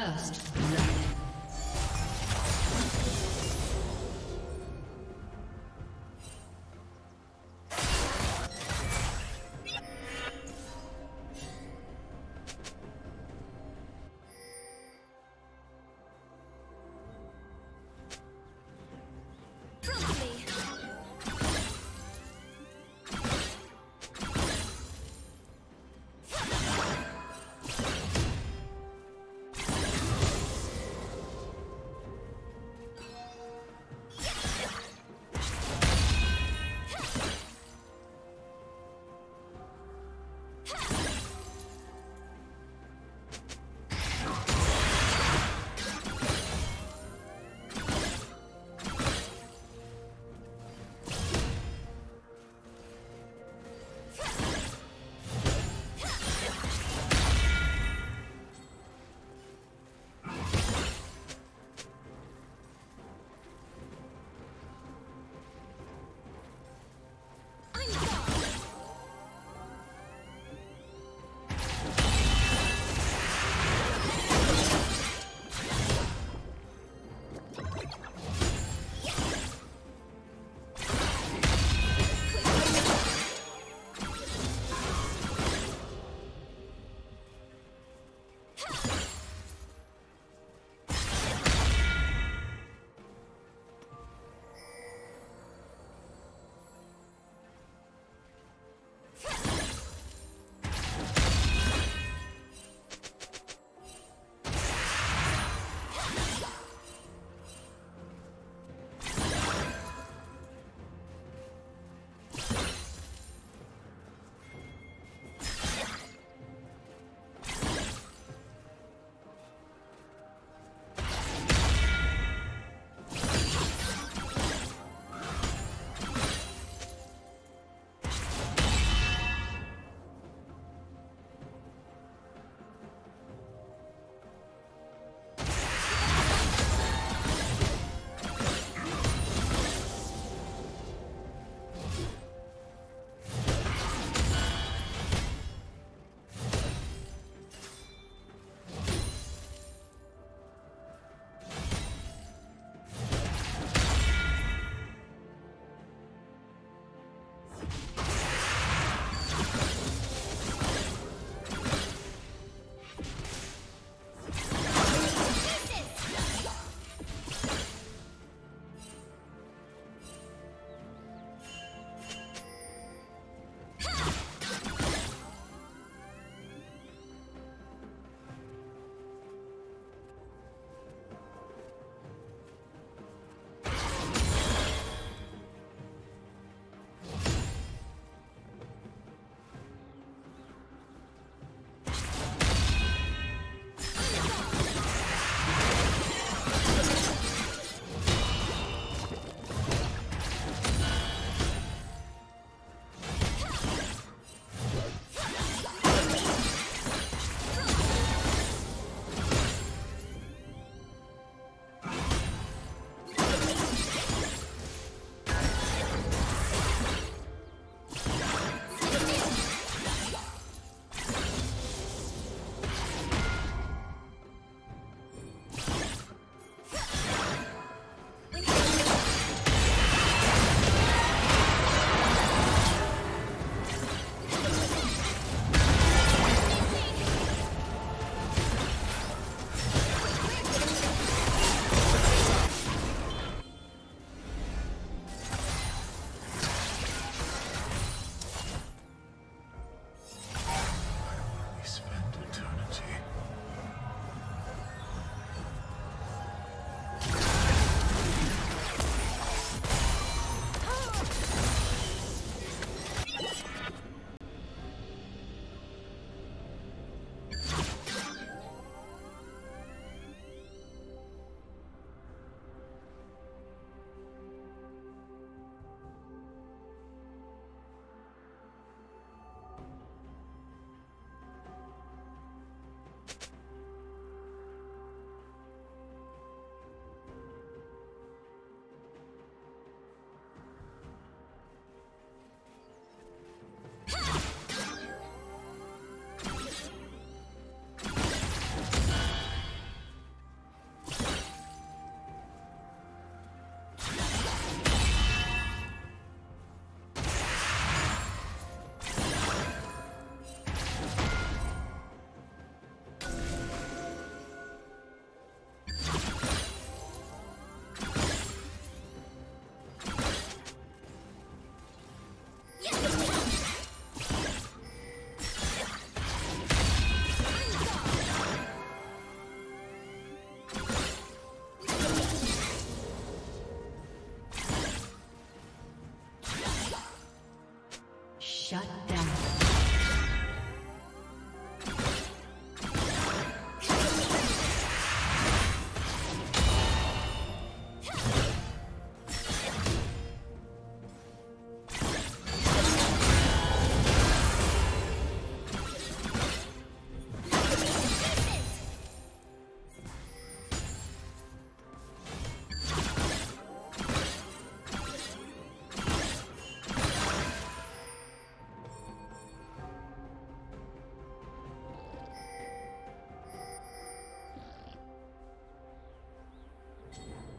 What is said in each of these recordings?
First blood.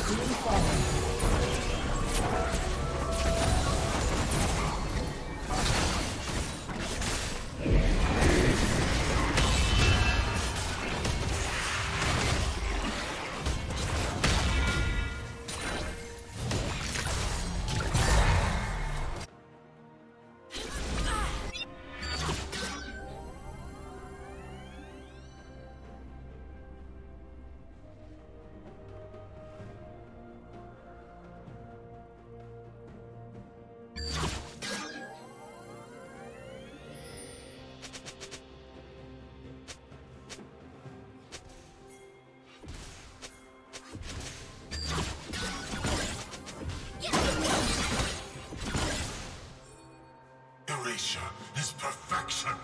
Fall. is perfection.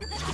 Let's go.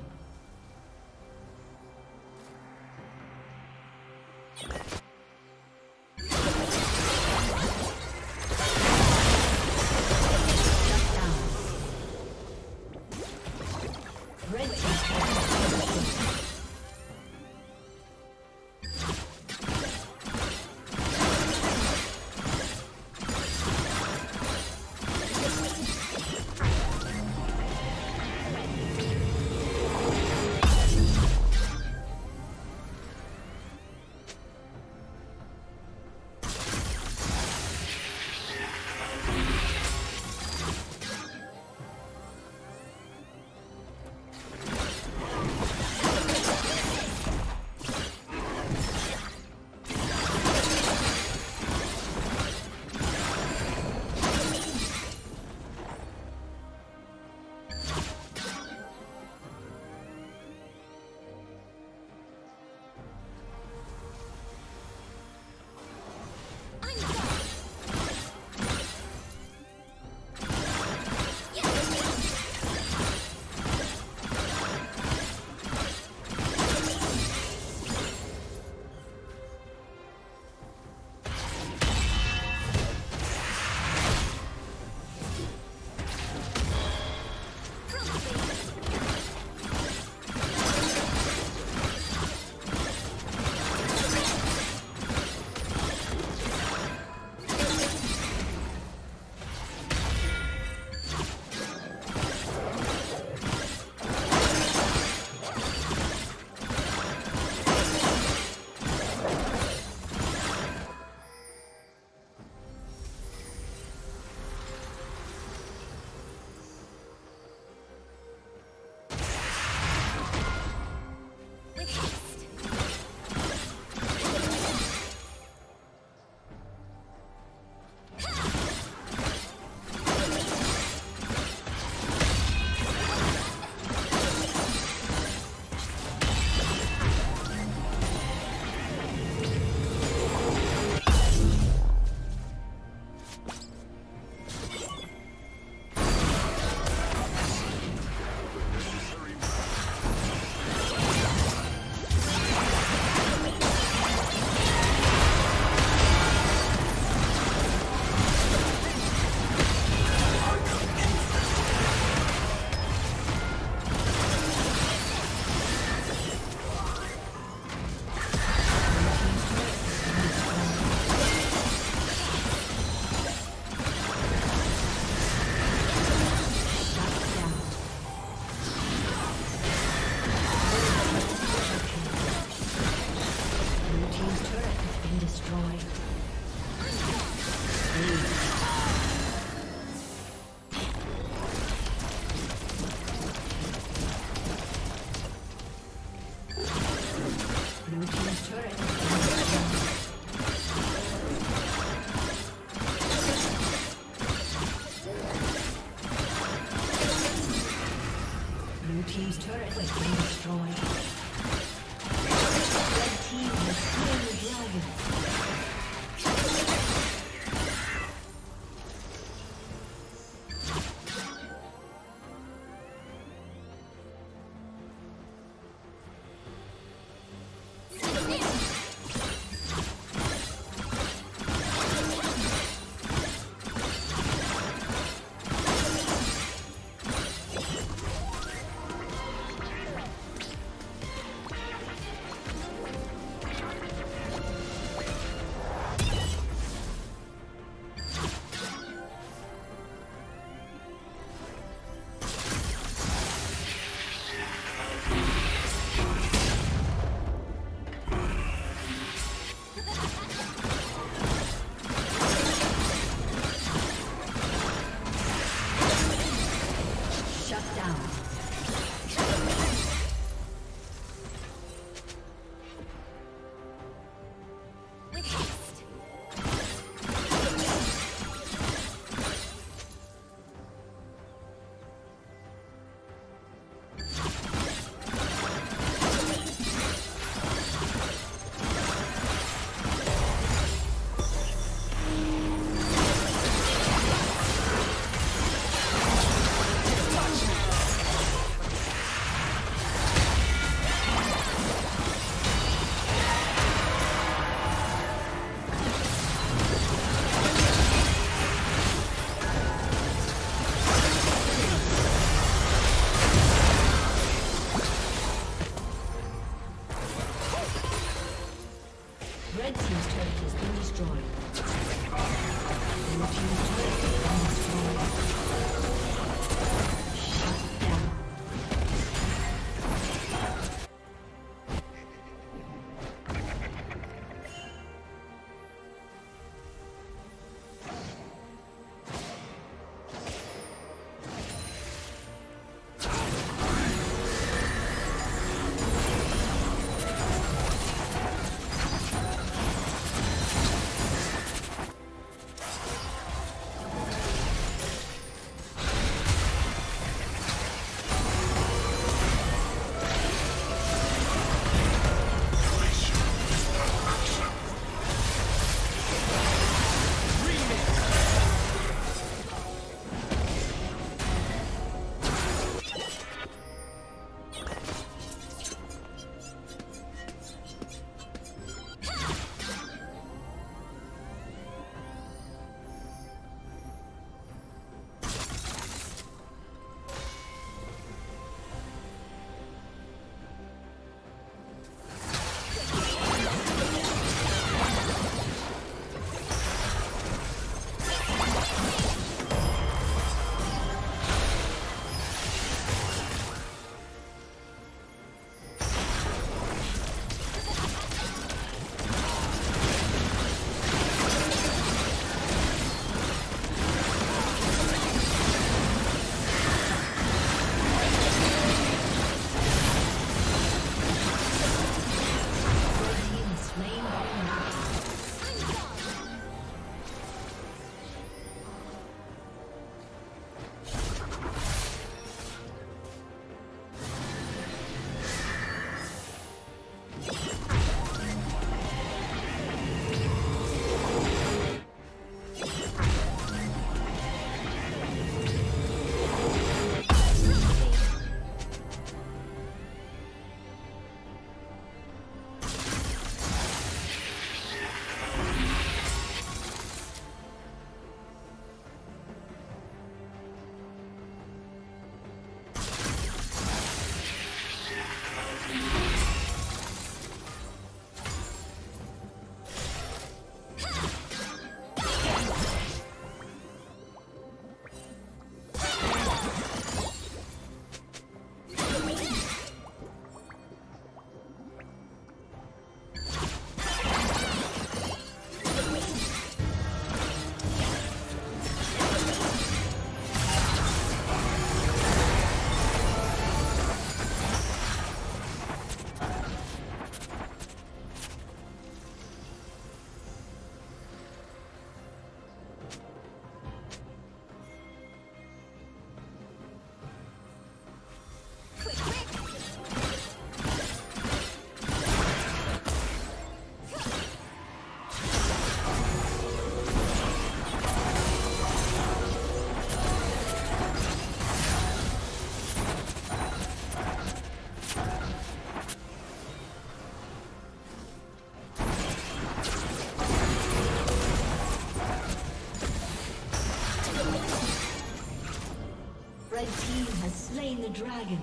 Dragon.